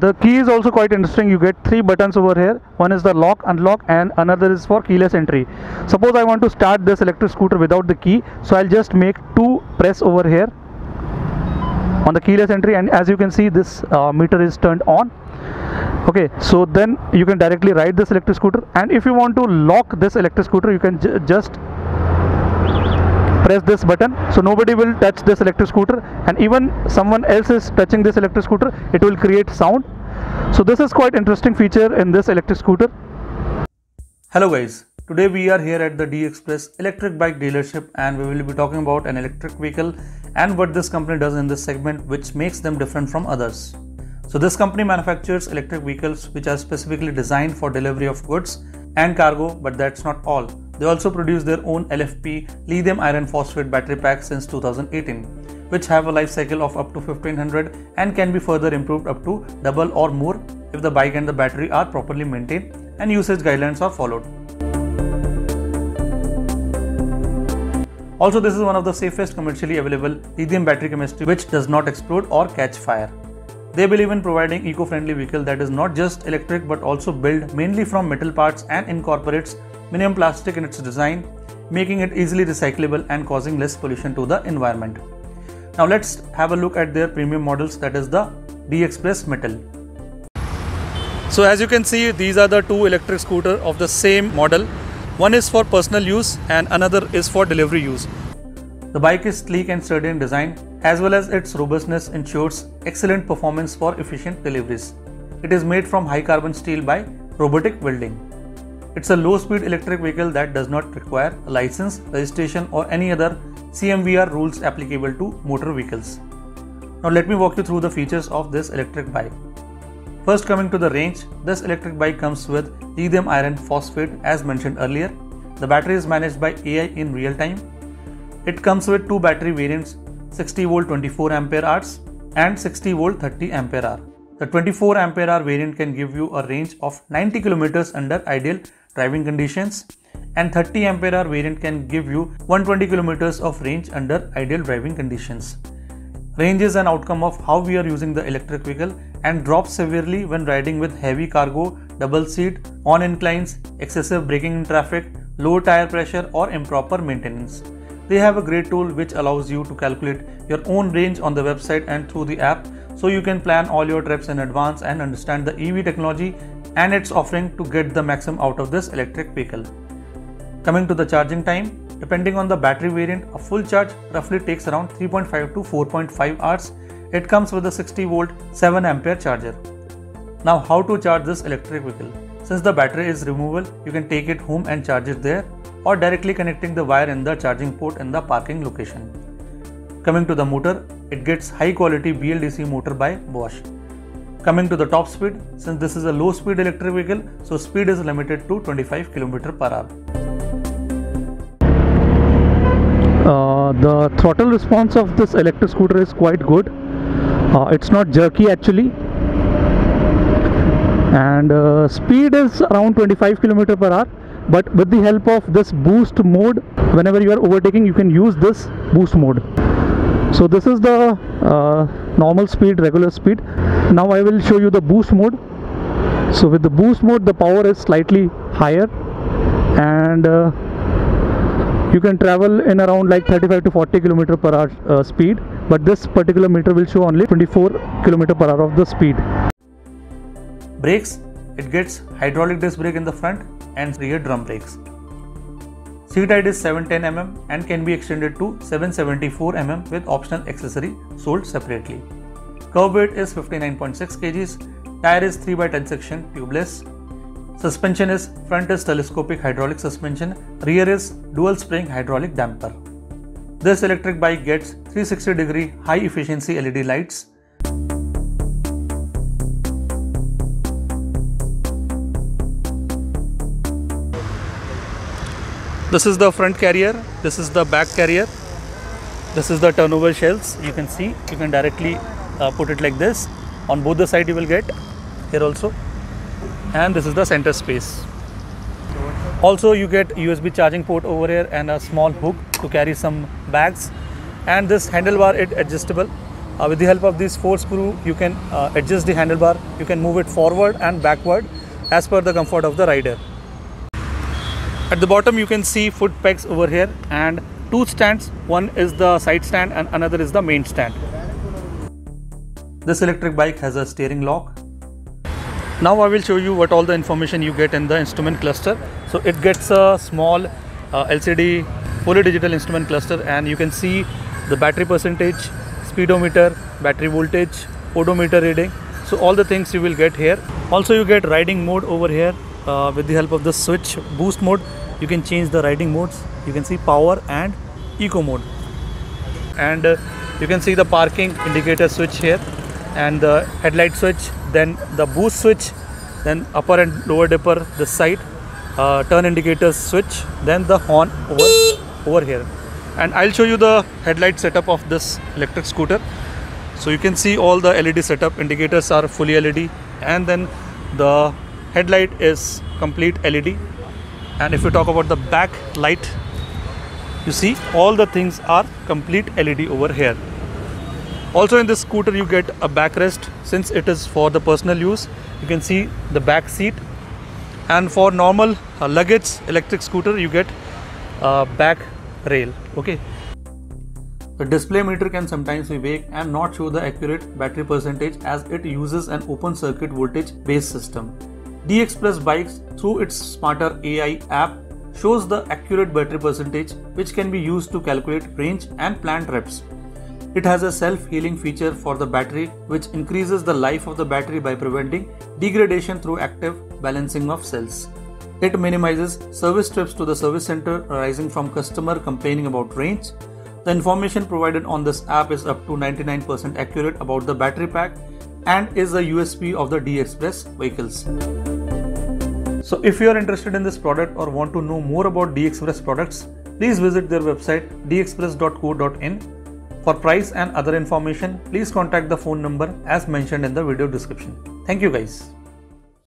The key is also quite interesting. You get three buttons over here. One is the lock, unlock, and another is for keyless entry. Suppose I want to start this electric scooter without the key, so I'll just make two press over here on the keyless entry, and as you can see, this uh, meter is turned on. Okay, so then you can directly ride this electric scooter, and if you want to lock this electric scooter, you can ju- just press this button so nobody will touch this electric scooter and even someone else is touching this electric scooter it will create sound so this is quite interesting feature in this electric scooter Hello guys, today we are here at the D Express electric bike dealership and we will be talking about an electric vehicle and what this company does in this segment which makes them different from others. So this company manufactures electric vehicles which are specifically designed for delivery of goods and cargo but that's not all. They also produce their own LFP lithium iron phosphate battery packs since 2018 which have a life cycle of up to 1500 and can be further improved up to double or more if the bike and the battery are properly maintained and usage guidelines are followed. Also, this is one of the safest commercially available lithium battery chemistry which does not explode or catch fire. They believe in providing eco-friendly vehicle that is not just electric but also built mainly from metal parts and incorporates minimum plastic in its design, making it easily recyclable and causing less pollution to the environment. Now let's have a look at their premium models that is the D Express Mettle. So as you can see these are the two electric scooter of the same model. One is for personal use and another is for delivery use. The bike is sleek and sturdy in design as well as its robustness ensures excellent performance for efficient deliveries. It is made from high carbon steel by robotic welding. It's a low speed electric vehicle that does not require a license, registration or any other CMVR rules applicable to motor vehicles. Now let me walk you through the features of this electric bike. First coming to the range, this electric bike comes with lithium iron phosphate as mentioned earlier. The battery is managed by AI in real time. It comes with two battery variants 60 volt 24 ampere hours and 60 volt 30 ampere hour. The 24 ampere hour variant can give you a range of 90 kilometers under ideal driving conditions and 30 ampere hour variant can give you 120 kilometers of range under ideal driving conditions. Range is an outcome of how we are using the electric vehicle and drops severely when riding with heavy cargo, double seat, on inclines, excessive braking in traffic, low tire pressure or improper maintenance. They have a great tool which allows you to calculate your own range on the website and through the app so you can plan all your trips in advance and understand the EV technology and its offering to get the maximum out of this electric vehicle. Coming to the charging time, depending on the battery variant, a full charge roughly takes around 3.5 to 4.5 hours. It comes with a 60 volt 7 ampere charger. Now how to charge this electric vehicle? Since the battery is removable, you can take it home and charge it there or directly connecting the wire in the charging port in the parking location. Coming to the motor, it gets high quality BLDC motor by Bosch. Coming to the top speed, since this is a low speed electric vehicle, so speed is limited to 25 km per hour. uh, the throttle response of this electric scooter is quite good. Uh, it's not jerky actually. And uh, speed is around 25 km per hour but with the help of this boost mode whenever you are overtaking you can use this boost mode. So this is the uh, normal speed regular speed. Now i will show you the boost mode. So with the boost mode the power is slightly higher. And uh, you can travel in around like 35 to 40 kilometer per hour uh, speed. But this particular meter will show only 24 kilometer per hour of the speed. Brakes, it gets hydraulic disc brake in the front and rear drum brakes. Seat height is 710 mm and can be extended to 774 mm with optional accessory sold separately. Curb weight is 59.6 kg, tire is 3 x 10 section tubeless. Suspension is front is telescopic hydraulic suspension, rear is dual spring hydraulic damper. This electric bike gets 360 degree high efficiency LED lights, This is the front carrier, this is the back carrier, this is the turnover shells. You can see, you can directly uh, put it like this. On both the side you will get here also. And this is the center space. Also you get USB charging port over here and a small hook to carry some bags. And this handlebar is adjustable uh, with the help of these four screw you can uh, adjust the handlebar you can move it forward and backward as per the comfort of the rider at the bottom you can see foot pegs over here and two stands. One is the side stand and another is the main stand. This electric bike has a steering lock. Now I will show you what all the information you get in the instrument cluster. So it gets a small uh, LCD fully digital instrument cluster and you can see the battery percentage speedometer battery voltage odometer reading. So all the things you will get here. Also you get riding mode over here uh, with the help of the switch boost mode you can change the riding modes. You can see power and eco mode. And uh, you can see the parking indicator switch here and the headlight switch then the boost switch then upper and lower dipper this side uh, turn indicator switch then the horn over over here. And I'll show you the headlight setup of this electric scooter. So you can see all the LED setup indicators are fully LED and then the headlight is complete LED and if you talk about the back light you see all the things are complete LED over here. Also in this scooter you get a backrest. Since it is for the personal use you can see the back seat. And for normal uh, luggage electric scooter you get uh, back rail okay? The display meter can sometimes be vague and not show the accurate battery percentage as it uses an open circuit voltage based system D Express bikes through its smarter AI app shows the accurate battery percentage which can be used to calculate range and plant reps it has a self-healing feature for the battery which increases the life of the battery by preventing degradation through active balancing of cells. It minimizes service trips to the service center arising from customer complaining about range. The information provided on this app is up to 99% accurate about the battery pack and is a USP of the D Express vehicles. So if you are interested in this product or want to know more about D Express products, please visit their website dexpress.co.in. For price and other information, please contact the phone number as mentioned in the video description. Thank you guys.